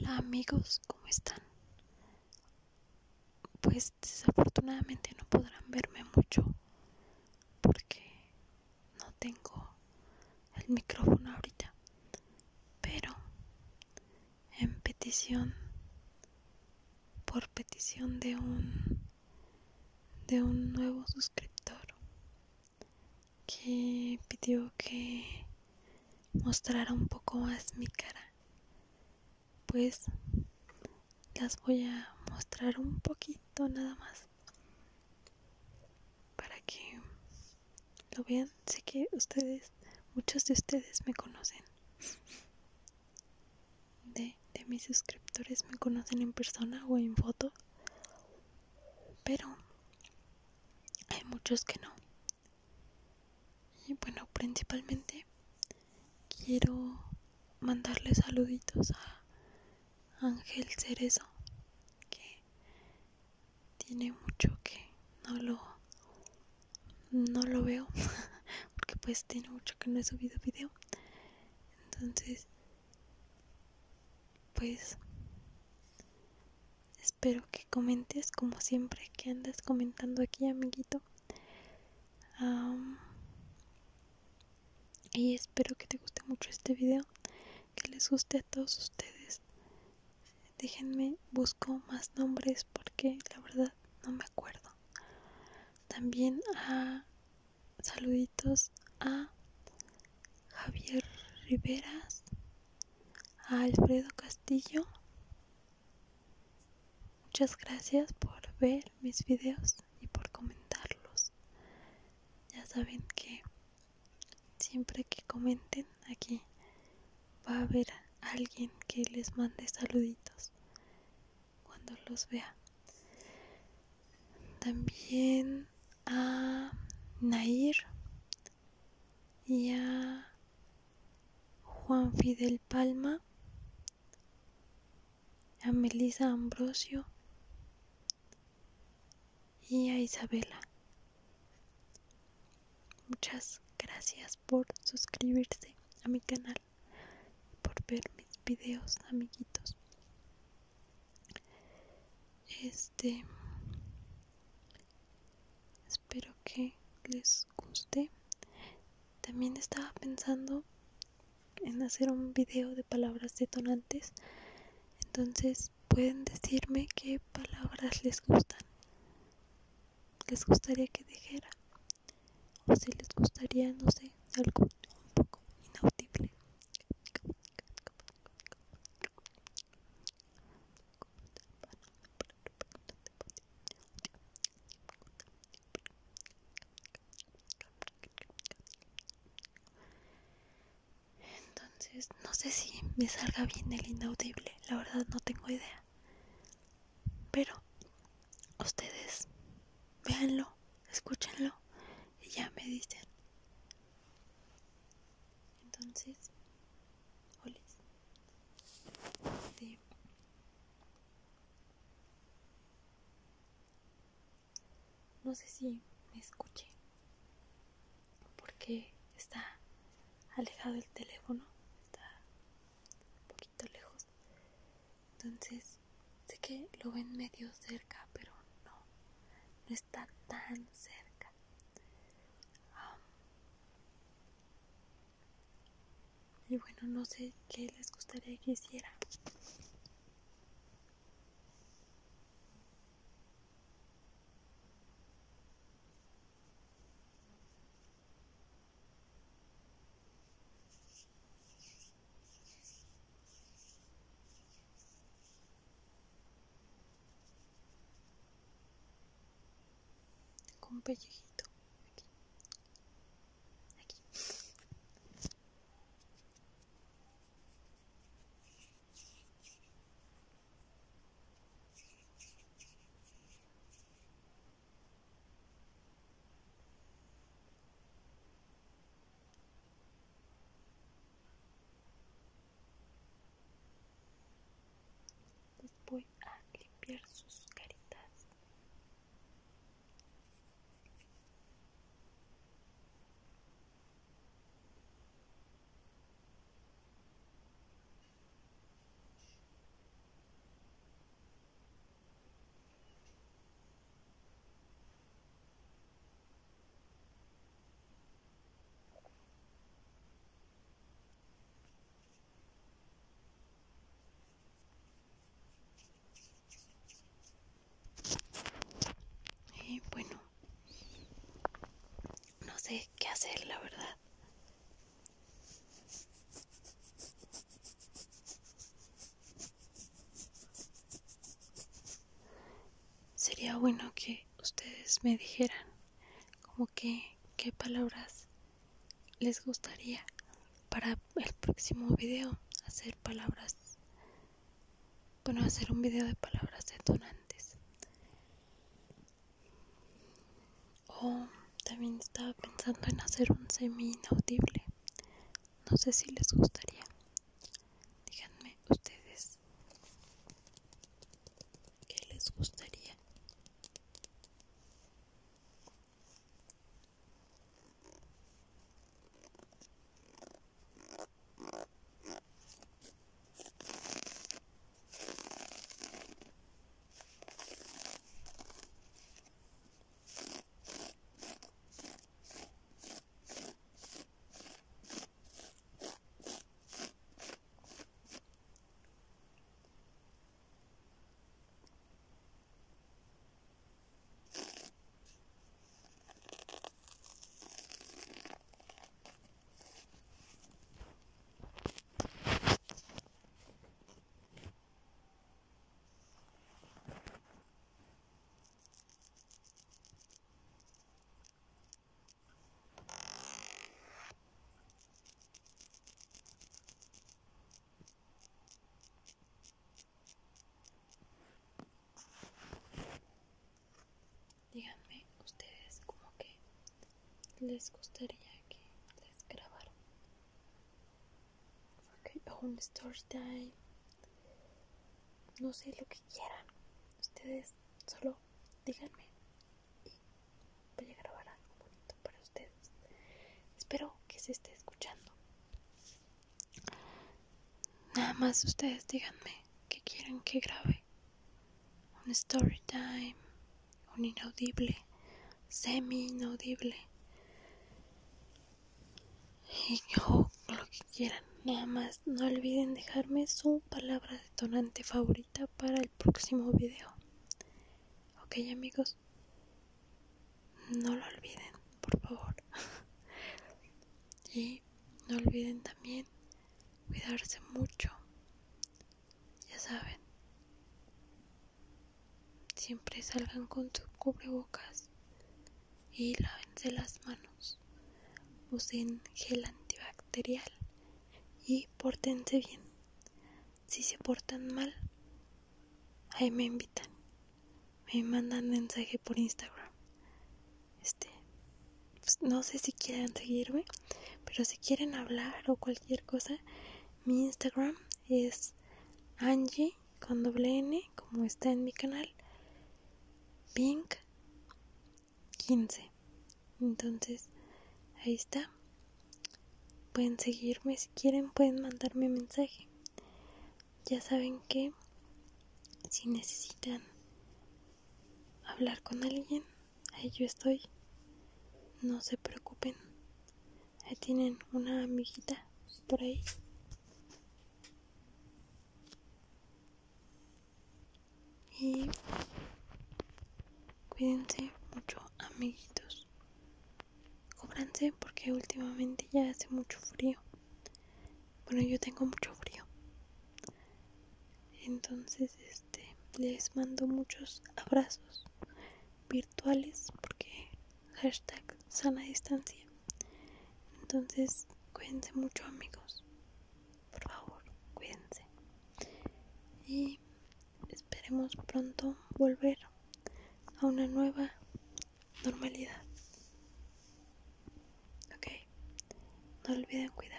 Hola amigos, ¿cómo están? Pues desafortunadamente no podrán verme mucho porque no tengo el micrófono ahorita. Pero en petición, por petición de un de un nuevo suscriptor que pidió que mostrara un poco más mi cara pues las voy a mostrar un poquito nada más para que lo vean. Sé que ustedes muchos de ustedes me conocen. De, de mis suscriptores me conocen en persona o en foto pero hay muchos que no. Y bueno principalmente quiero mandarles saluditos a Ángel Cerezo, que tiene mucho que no lo no lo veo porque pues tiene mucho que no he subido video. Entonces pues espero que comentes como siempre que andas comentando aquí amiguito. Y espero que te guste mucho este video que les guste a todos ustedes Déjenme, busco más nombres porque la verdad no me acuerdo. También a saluditos a Javier Riveras, a Alfredo Castillo. Muchas gracias por ver mis videos y por comentarlos. Ya saben que siempre que comenten aquí va a haber alguien que les mande saluditos cuando los vea. También a Nair y a Juan Fidel Palma, a Melisa Ambrosio y a Isabela. Muchas gracias por suscribirse a mi canal ver mis videos, amiguitos. Este. Espero que les guste. También estaba pensando en hacer un video de palabras detonantes. Entonces, pueden decirme qué palabras les gustan. Les gustaría que dijera. O si les gustaría, no sé, algo un poco inaudible. No sé si me salga bien el inaudible, la verdad no tengo idea. Pero ustedes véanlo, escúchenlo y ya me dicen. Entonces, olis. No sé si me escuche porque está alejado el teléfono Entonces, sé que lo ven medio cerca, pero no, no está tan cerca. y bueno, no sé qué les gustaría que hiciera. Un pellejito. Aquí. Aquí. Les voy a limpiar sus caritas. Hacer, la verdad. Sería bueno que ustedes me dijeran como que qué palabras les gustaría para el próximo video hacer palabras bueno hacer un video de palabras detonantes o también estaba pensando en hacer un semi inaudible no sé si les gustaría díganme ustedes qué les gustaría Díganme ustedes como que les gustaría que les grabara. Ok, un story time. No sé lo que quieran. Ustedes solo díganme y voy a grabar algo bonito para ustedes. Espero que se esté escuchando. Nada más ustedes díganme que quieren que grabe. Un story time un inaudible, semi inaudible. Yo, lo que quieran, nada más no olviden dejarme su palabra detonante favorita para el próximo video. Ok amigos, no lo olviden, por favor. y no olviden también cuidarse mucho. Ya saben siempre salgan con su cubrebocas y lávense las manos. Usen gel antibacterial y pórtense bien. Si se portan mal, ahí me invitan. Me mandan mensaje por Instagram. Este, pues, no sé si quieran seguirme, pero si quieren hablar o cualquier cosa, mi Instagram es Angie con doble N, como está en mi canal. Pink 15. Entonces, ahí está. Pueden seguirme si quieren, pueden mandarme mensaje. Ya saben que si necesitan hablar con alguien, ahí yo estoy. No se preocupen. Ahí tienen una amiguita por ahí. Y cuídense mucho, amiguitos. Porque últimamente ya hace mucho frío. Bueno, yo tengo mucho frío. Entonces, este, les mando muchos abrazos virtuales porque hashtag sana distancia. Entonces, cuídense mucho, amigos. Por favor, cuídense. Y esperemos pronto volver a una nueva normalidad. Ok, no olviden amigos.